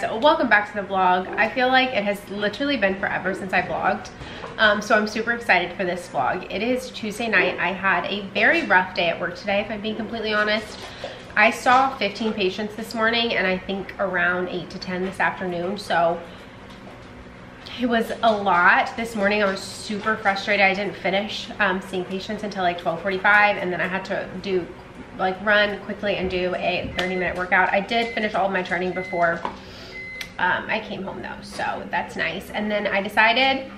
guys welcome back to the vlog. I feel like it has literally been forever since i vlogged. Um, so i'm super excited for this vlog. It is tuesday night. I had a very rough day at work today if i'm being completely honest. I saw 15 patients this morning and i think around 8 to 10 this afternoon so it was a lot. This morning i was super frustrated. I didn't finish um, seeing patients until like 12:45, and then i had to do like run quickly and do a 30 minute workout. I did finish all of my training before um, I came home though, so that's nice. And then I decided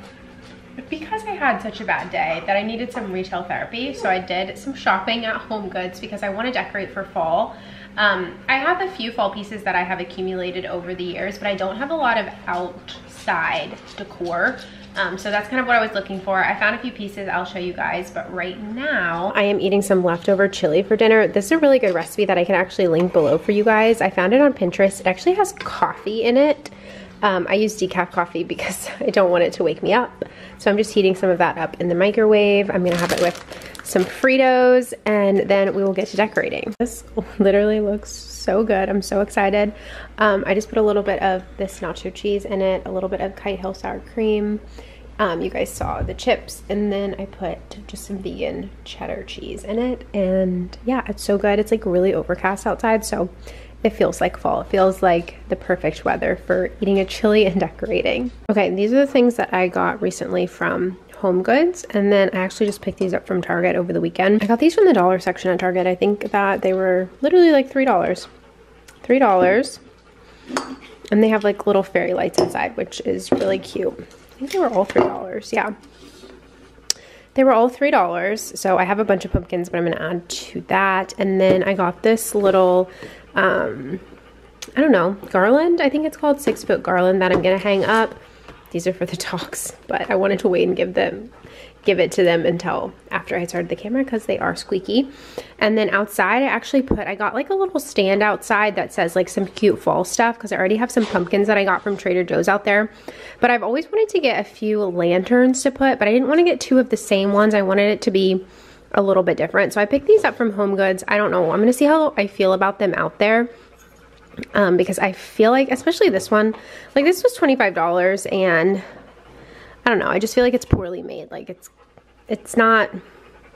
because I had such a bad day that I needed some retail therapy. So I did some shopping at Home Goods because I want to decorate for fall. Um, I have a few fall pieces that I have accumulated over the years, but I don't have a lot of outside decor. Um, so that's kind of what I was looking for. I found a few pieces I'll show you guys, but right now I am eating some leftover chili for dinner. This is a really good recipe that I can actually link below for you guys. I found it on Pinterest. It actually has coffee in it. Um, I use decaf coffee because I don't want it to wake me up. So I'm just heating some of that up in the microwave. I'm gonna have it with some Fritos and then we will get to decorating. This literally looks so good. I'm so excited. Um, I just put a little bit of this nacho cheese in it, a little bit of Kite Hill sour cream, um, you guys saw the chips and then I put just some vegan cheddar cheese in it and yeah it's so good. It's like really overcast outside so it feels like fall. It feels like the perfect weather for eating a chili and decorating. Okay these are the things that I got recently from Home Goods and then I actually just picked these up from Target over the weekend. I got these from the dollar section at Target. I think that they were literally like three dollars. Three dollars. And they have like little fairy lights inside which is really cute think they were all $3. Yeah. They were all $3. So I have a bunch of pumpkins, but I'm going to add to that. And then I got this little, um, I don't know, garland. I think it's called six foot garland that I'm going to hang up. These are for the dogs, but I wanted to wait and give them give it to them until after I started the camera because they are squeaky. And then outside I actually put, I got like a little stand outside that says like some cute fall stuff because I already have some pumpkins that I got from Trader Joe's out there. But I've always wanted to get a few lanterns to put, but I didn't want to get two of the same ones. I wanted it to be a little bit different. So I picked these up from Home Goods. I don't know. I'm going to see how I feel about them out there. Um, because I feel like, especially this one, like this was $25 and I don't know. I just feel like it's poorly made. Like it's it's not,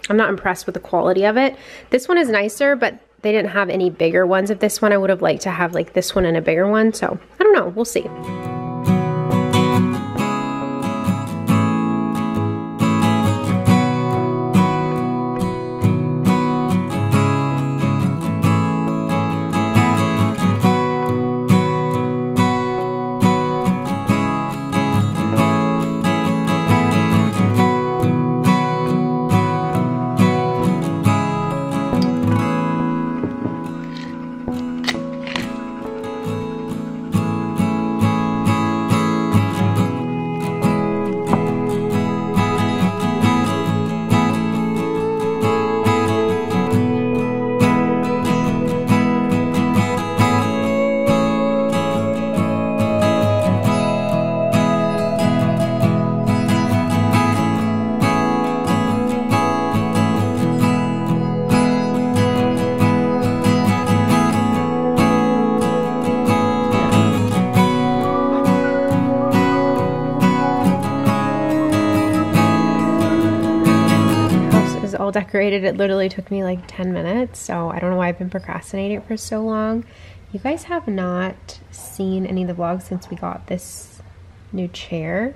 I'm not impressed with the quality of it. This one is nicer, but they didn't have any bigger ones of this one. I would have liked to have like this one and a bigger one. So I don't know, we'll see. Decorated. It literally took me like 10 minutes, so I don't know why I've been procrastinating for so long. You guys have not seen any of the vlogs since we got this new chair.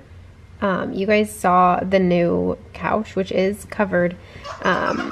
Um, you guys saw the new couch, which is covered. Um,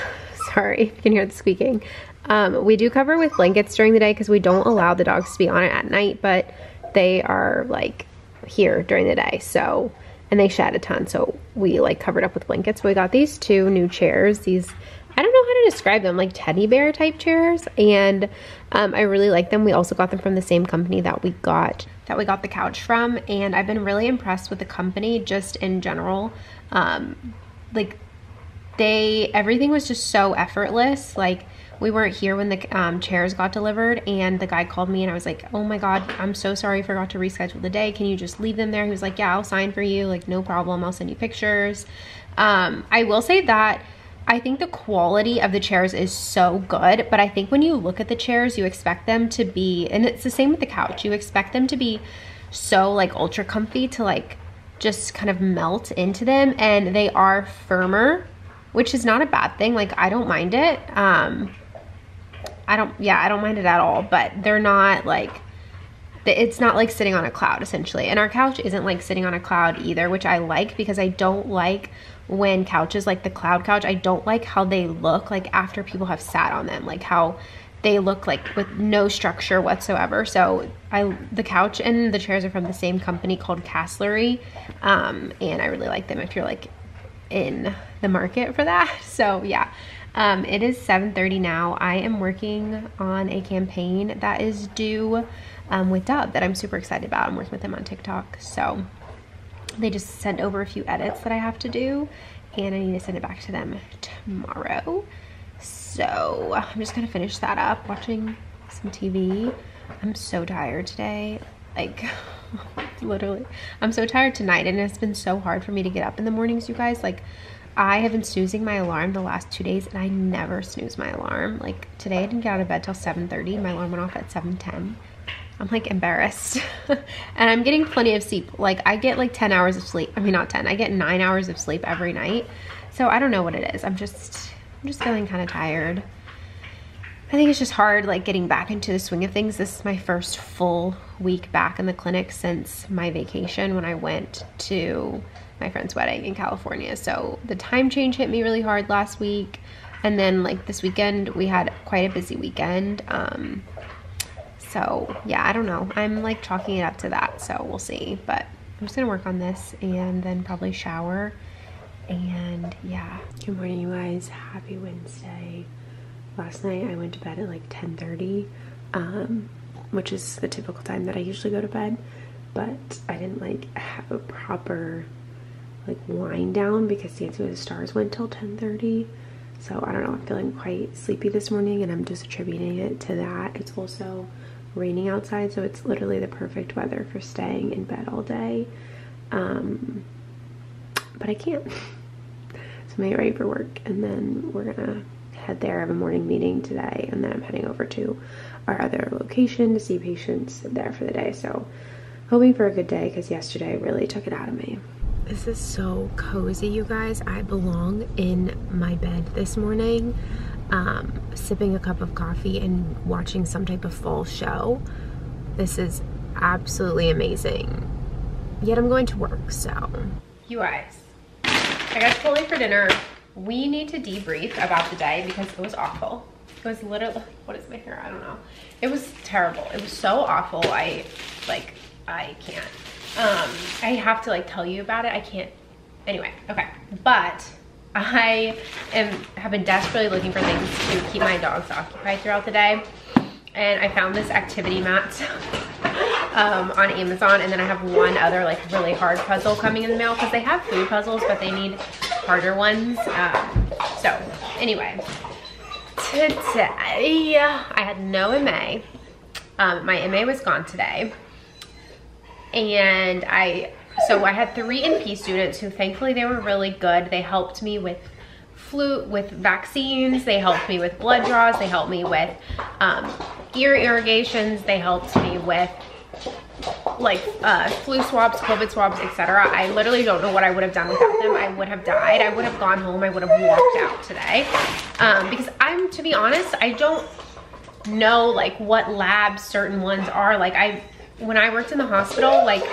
sorry, you can hear the squeaking. Um, we do cover with blankets during the day because we don't allow the dogs to be on it at night, but they are like here during the day. So and they shed a ton. So we like covered up with blankets. But we got these two new chairs. These I don't know how to describe them like teddy bear type chairs. And um, I really like them. We also got them from the same company that we got that we got the couch from. And I've been really impressed with the company just in general. Um, like they everything was just so effortless. Like we weren't here when the um, chairs got delivered and the guy called me and I was like, oh my God, I'm so sorry forgot to reschedule the day. Can you just leave them there? He was like, yeah, I'll sign for you. Like, no problem. I'll send you pictures. Um, I will say that I think the quality of the chairs is so good, but I think when you look at the chairs, you expect them to be, and it's the same with the couch, you expect them to be so like ultra comfy to like just kind of melt into them and they are firmer, which is not a bad thing. Like I don't mind it. Um, I don't, yeah, I don't mind it at all, but they're not like, it's not like sitting on a cloud essentially. And our couch isn't like sitting on a cloud either, which I like because I don't like when couches like the cloud couch, I don't like how they look like after people have sat on them, like how they look like with no structure whatsoever. So I the couch and the chairs are from the same company called Castlery. Um, and I really like them if you're like in the market for that. So yeah. Um, it is 7.30 now. I am working on a campaign that is due um, with Dub that I'm super excited about. I'm working with them on TikTok. So they just sent over a few edits that I have to do and I need to send it back to them tomorrow. So I'm just gonna finish that up, watching some TV. I'm so tired today. Like, literally. I'm so tired tonight and it's been so hard for me to get up in the mornings, you guys. Like, I have been snoozing my alarm the last two days and I never snooze my alarm. Like, today I didn't get out of bed till 7.30. My alarm went off at 7.10. I'm like embarrassed. and I'm getting plenty of sleep. Like I get like 10 hours of sleep. I mean, not 10, I get nine hours of sleep every night. So I don't know what it is. I'm just, I'm just feeling kind of tired. I think it's just hard like getting back into the swing of things. This is my first full week back in the clinic since my vacation when I went to my friend's wedding in California. So the time change hit me really hard last week. And then like this weekend, we had quite a busy weekend. Um, so yeah, I don't know. I'm like chalking it up to that. So we'll see. But I'm just gonna work on this and then probably shower. And yeah. Good morning, you guys. Happy Wednesday. Last night I went to bed at like 10:30, um, which is the typical time that I usually go to bed. But I didn't like have a proper like wind down because Dancing with the Stars went till 10:30. So I don't know. I'm feeling quite sleepy this morning, and I'm just attributing it to that. It's also raining outside, so it's literally the perfect weather for staying in bed all day. Um, but I can't. so I'm getting ready for work, and then we're gonna head there. I have a morning meeting today, and then I'm heading over to our other location to see patients there for the day. So hoping for a good day because yesterday really took it out of me. This is so cozy, you guys. I belong in my bed this morning um, sipping a cup of coffee and watching some type of fall show. This is absolutely amazing. Yet I'm going to work, so. You guys, I got Chipotle for dinner. We need to debrief about the day because it was awful. It was literally, what is my hair? I don't know. It was terrible. It was so awful. I, like, I can't. Um, I have to like tell you about it. I can't. Anyway, okay. But I am have been desperately looking for things to keep my dogs occupied throughout the day. And I found this activity mat um, on Amazon. And then I have one other like really hard puzzle coming in the mail because they have food puzzles, but they need harder ones. Um, so anyway, today I had no MA. Um, my MA was gone today. And I so I had three NP students who thankfully they were really good. They helped me with flu, with vaccines, they helped me with blood draws, they helped me with um, ear irrigations, they helped me with like uh, flu swabs, COVID swabs, etc. I literally don't know what I would have done without them. I would have died. I would have gone home. I would have walked out today. Um, because I'm, to be honest, I don't know like what labs certain ones are. Like I, when I worked in the hospital, like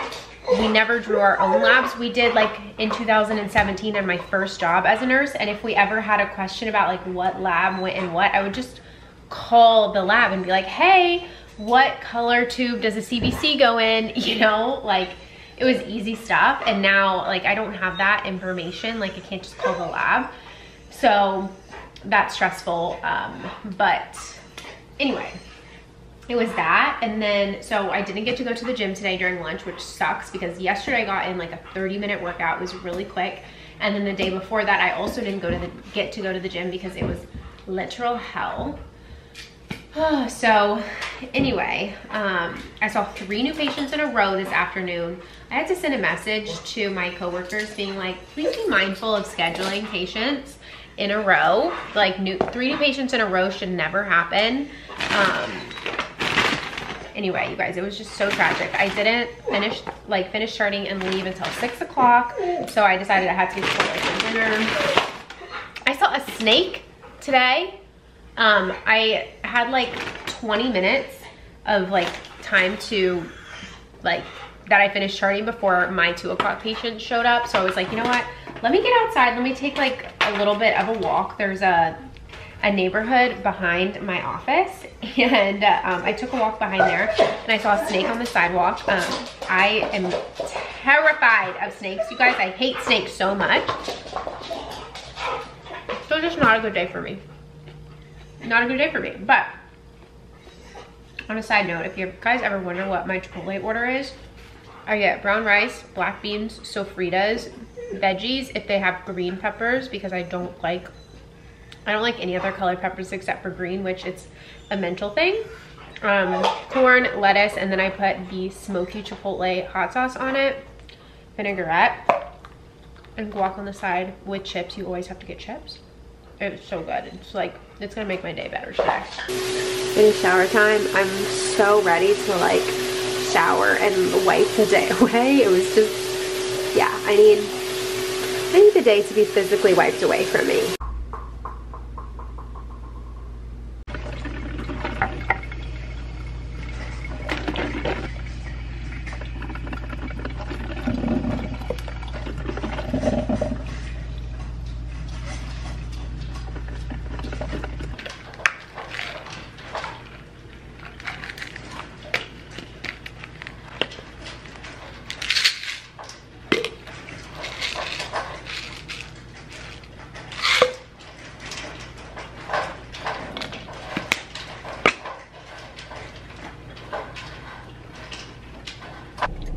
we never drew our own labs. We did like in 2017 on my first job as a nurse. And if we ever had a question about like what lab went in what, I would just call the lab and be like, hey, what color tube does a CBC go in? You know, like it was easy stuff. And now like I don't have that information. Like I can't just call the lab. So that's stressful. Um, but anyway, it was that and then so i didn't get to go to the gym today during lunch which sucks because yesterday i got in like a 30 minute workout it was really quick and then the day before that i also didn't go to the get to go to the gym because it was literal hell so anyway um, i saw three new patients in a row this afternoon i had to send a message to my coworkers being like please be mindful of scheduling patients in a row. Like new three new patients in a row should never happen. Um, anyway, you guys, it was just so tragic. I didn't finish, like finish starting and leave until six o'clock. So I decided I had to get Chipotle for dinner. I saw a snake today. Um, I had like 20 minutes of like time to like that I finished charting before my two o'clock patient showed up. So I was like, you know what? Let me get outside. Let me take like a little bit of a walk. There's a a neighborhood behind my office and uh, um, I took a walk behind there and I saw a snake on the sidewalk. Um, I am terrified of snakes. You guys, I hate snakes so much. So just not a good day for me. Not a good day for me, but on a side note, if you guys ever wonder what my Chipotle order is, I get brown rice, black beans, sofritas, veggies if they have green peppers because I don't like I don't like any other colored peppers except for green, which it's a mental thing. Um, corn, lettuce, and then I put the smoky chipotle hot sauce on it, vinaigrette, and guac on the side with chips. You always have to get chips. It's so good. It's like, it's gonna make my day better today. It is shower time. I'm so ready to like shower and wipe the day away. It was just, yeah, I need, I need the day to be physically wiped away from me.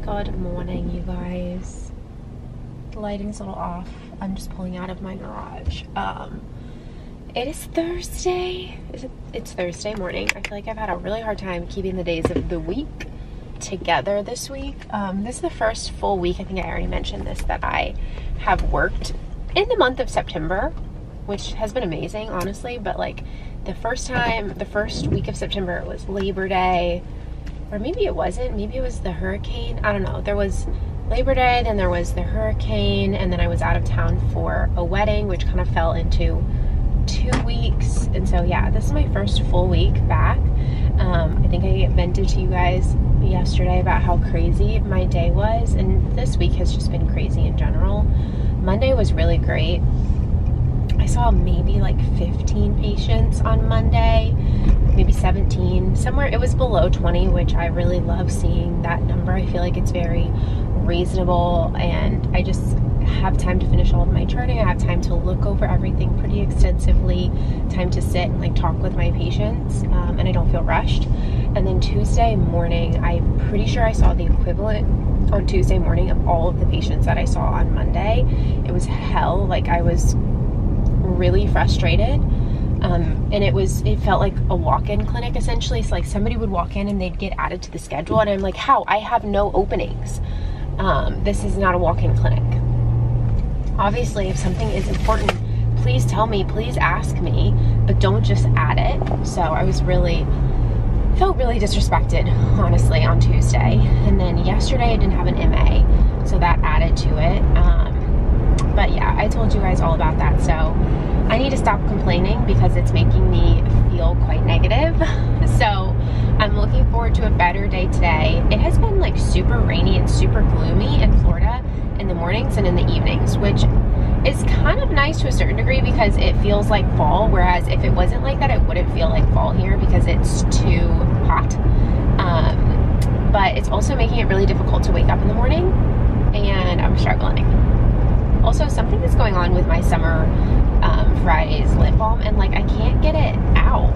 Good morning, you guys. The lighting's a little off. I'm just pulling out of my garage. Um, it is Thursday. Is it, it's Thursday morning. I feel like I've had a really hard time keeping the days of the week together this week. Um, this is the first full week, I think I already mentioned this, that I have worked in the month of September, which has been amazing, honestly. But like the first time, the first week of September, it was Labor Day or maybe it wasn't. Maybe it was the hurricane. I don't know. There was Labor Day, then there was the hurricane, and then I was out of town for a wedding, which kind of fell into two weeks. And so, yeah, this is my first full week back. Um, I think I vented to you guys yesterday about how crazy my day was, and this week has just been crazy in general. Monday was really great. I saw maybe like 15 patients on Monday maybe 17, somewhere it was below 20, which I really love seeing that number. I feel like it's very reasonable and I just have time to finish all of my charting. I have time to look over everything pretty extensively, time to sit and like talk with my patients, um, and I don't feel rushed. And then Tuesday morning, I'm pretty sure I saw the equivalent on Tuesday morning of all of the patients that I saw on Monday. It was hell. Like I was really frustrated um, and it was, it felt like a walk-in clinic essentially. It's like somebody would walk in and they'd get added to the schedule. And I'm like, how? I have no openings. Um, this is not a walk-in clinic. Obviously, if something is important, please tell me, please ask me, but don't just add it. So I was really, felt really disrespected, honestly, on Tuesday. And then yesterday I didn't have an MA, so that added to it. Um, but yeah, I told you guys all about that. So I need to stop complaining because it's making me feel quite negative. so I'm looking forward to a better day today. It has been like super rainy and super gloomy in Florida in the mornings and in the evenings, which is kind of nice to a certain degree because it feels like fall. Whereas if it wasn't like that, it wouldn't feel like fall here because it's too hot. Um, but it's also making it really difficult to wake up in the morning and I'm struggling. Also, something is going on with my Summer um, Fridays lip balm, and like I can't get it out.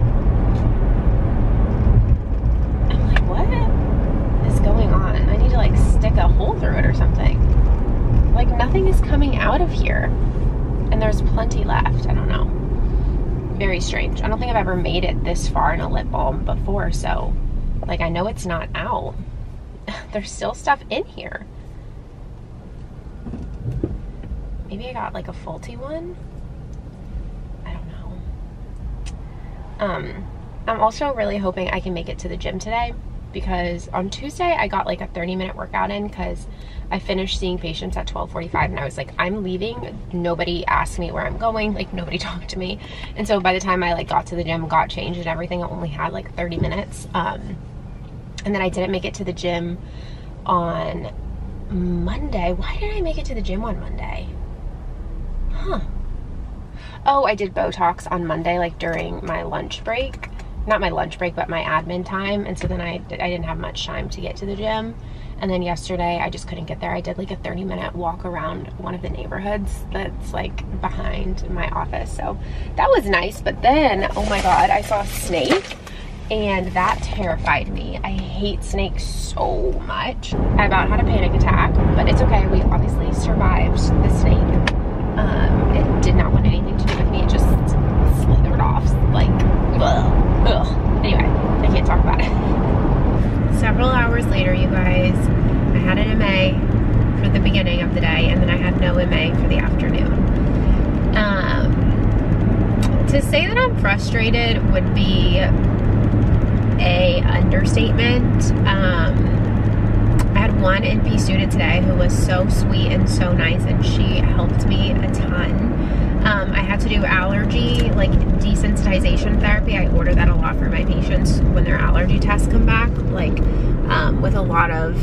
I'm like, what is going on? I need to like stick a hole through it or something. Like nothing is coming out of here, and there's plenty left. I don't know. Very strange. I don't think I've ever made it this far in a lip balm before, so like I know it's not out. There's still stuff in here. Maybe I got like a faulty one. I don't know. Um, I'm also really hoping I can make it to the gym today because on Tuesday I got like a 30 minute workout in because I finished seeing patients at 12:45 and I was like I'm leaving. Nobody asked me where I'm going. Like nobody talked to me. And so by the time I like got to the gym got changed and everything I only had like 30 minutes um, and then I didn't make it to the gym on Monday. Why did I make it to the gym on Monday? Huh. Oh I did Botox on Monday like during my lunch break not my lunch break, but my admin time. And so then I, I didn't have much time to get to the gym. And then yesterday I just couldn't get there. I did like a 30 minute walk around one of the neighborhoods that's like behind my office. So that was nice. But then, oh my God, I saw a snake and that terrified me. I hate snakes so much. I about had a panic attack, but it's okay. We obviously survived the snake. Um, it did not want anything to do with me. It just slithered off like, ugh. Ugh. Anyway, I can't talk about it. Several hours later, you guys, I had an MA for the beginning of the day, and then I had no MA for the afternoon. Um, to say that I'm frustrated would be a understatement. Um, I had one NP student today who was so sweet and so nice, and she helped me a ton. Um, I had to do allergy, like desensitization therapy. I order that a lot for my patients when their allergy tests come back, like um, with a lot of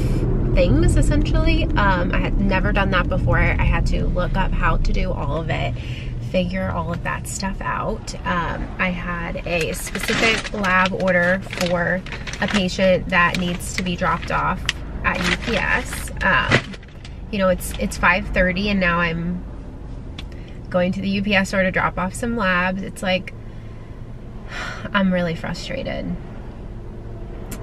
things essentially. Um, I had never done that before. I had to look up how to do all of it figure all of that stuff out. Um, I had a specific lab order for a patient that needs to be dropped off at UPS. Um, you know, it's it's 5.30 and now I'm going to the UPS store to drop off some labs. It's like, I'm really frustrated.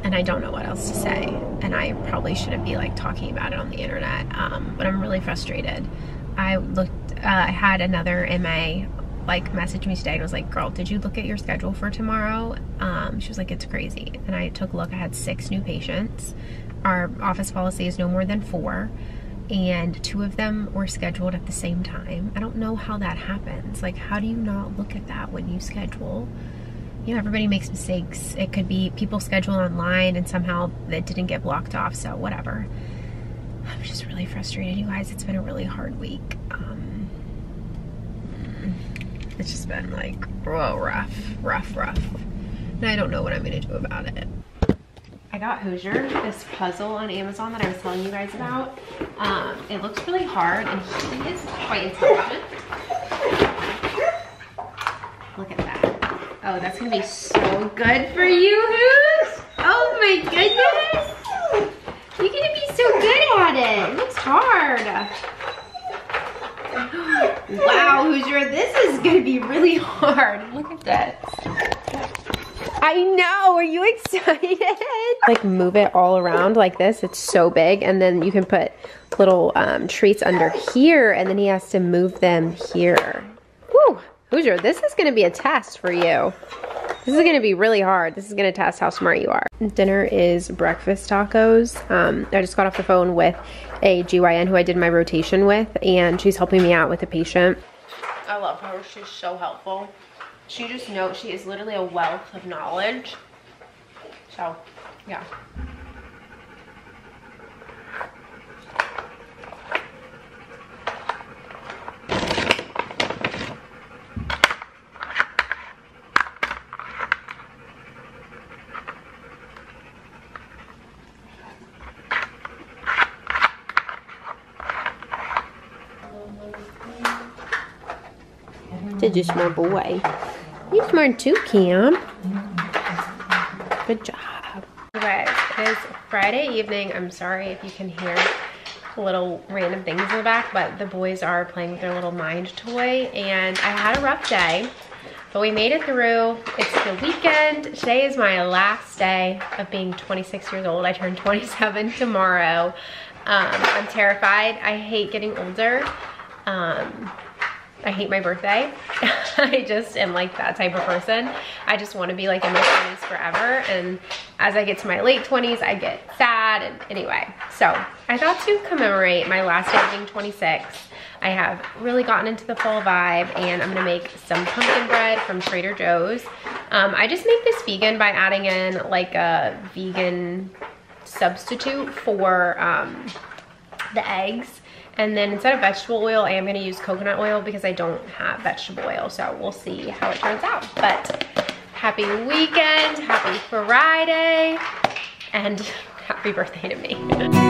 And I don't know what else to say. And I probably shouldn't be like talking about it on the internet. Um, but I'm really frustrated. I looked, uh, I had another MA like message me today and was like, girl, did you look at your schedule for tomorrow? Um, she was like, it's crazy. And I took a look, I had six new patients. Our office policy is no more than four and two of them were scheduled at the same time. I don't know how that happens. Like, how do you not look at that when you schedule? You know, everybody makes mistakes. It could be people schedule online and somehow it didn't get blocked off, so whatever. I'm just really frustrated, you guys. It's been a really hard week. Um, it's just been like, whoa, rough, rough, rough. And I don't know what I'm gonna do about it. I got Hoosier, this puzzle on Amazon that I was telling you guys about. Um, it looks really hard and he is quite intelligent. Look at that. Oh, that's gonna be so good for you, Hoos. Oh my goodness. You're gonna be so good at it. It looks hard. Wow, Hoosier, this is gonna be really hard. Look at that. I know, are you excited? like move it all around like this, it's so big. And then you can put little um, treats under here and then he has to move them here. Woo, Hoosier, this is gonna be a test for you. This is gonna be really hard. This is gonna test how smart you are. Dinner is breakfast tacos. Um, I just got off the phone with a GYN who I did my rotation with and she's helping me out with a patient. I love her, she's so helpful she just knows she is literally a wealth of knowledge. So, yeah. You smart boy? You smart too, Cam. Good job. Okay, it is Friday evening. I'm sorry if you can hear little random things in the back, but the boys are playing with their little mind toy and I had a rough day, but we made it through. It's the weekend. Today is my last day of being 26 years old. I turn 27 tomorrow. Um, I'm terrified. I hate getting older. Um, I hate my birthday. I just am like that type of person. I just want to be like in my 20s forever. And as I get to my late 20s, I get sad. And anyway, so I thought to commemorate my last day being 26, I have really gotten into the fall vibe and I'm gonna make some pumpkin bread from Trader Joe's. Um, I just make this vegan by adding in like a vegan substitute for um, the eggs. And then instead of vegetable oil, I am gonna use coconut oil because I don't have vegetable oil. So we'll see how it turns out. But happy weekend, happy Friday, and happy birthday to me.